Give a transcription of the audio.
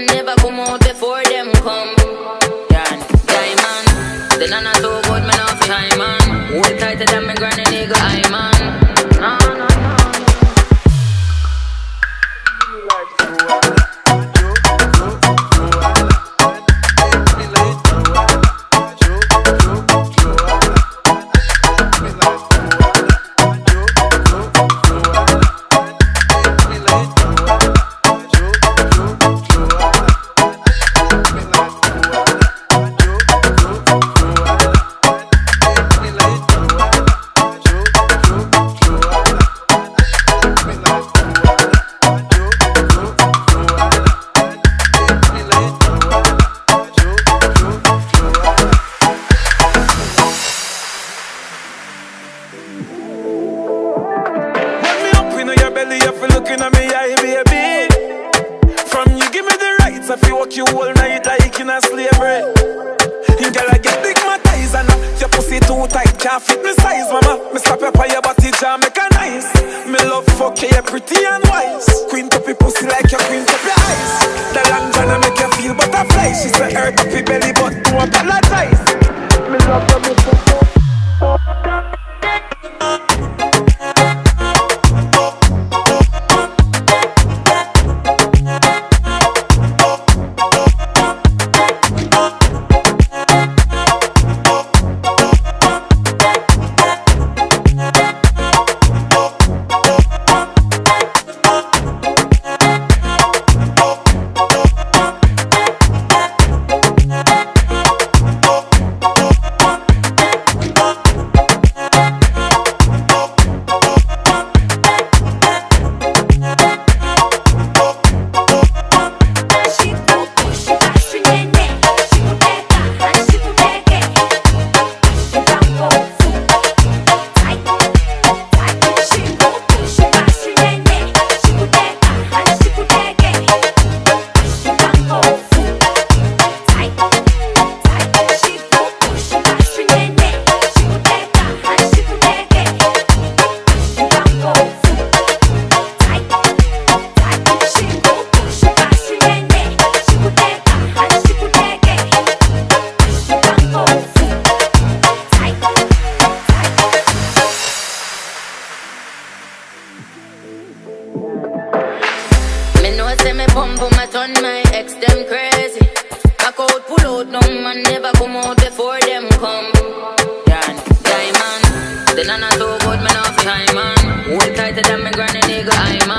man never come out before them come. Yeah, diamond. The nana so good, man. Me the rights, I feel walk you all night like in a slavery. You I get stigmatized and uh, your pussy too tight, can't fit me size, mama. Me slap your on your body, jam make a nice. Me love fuck you, you pretty and wise. Queen puppy pussy like your queen puppy eyes. The long gonna make you feel butterfly. She say her puppy belly, but don't apologize. Me love you, me know say me pump bum I turn my ex them crazy. Back out, pull out, no man never come out before them come. Yan, diamond. The nana too good, me no time man Way tighter than me granny nigga, I'm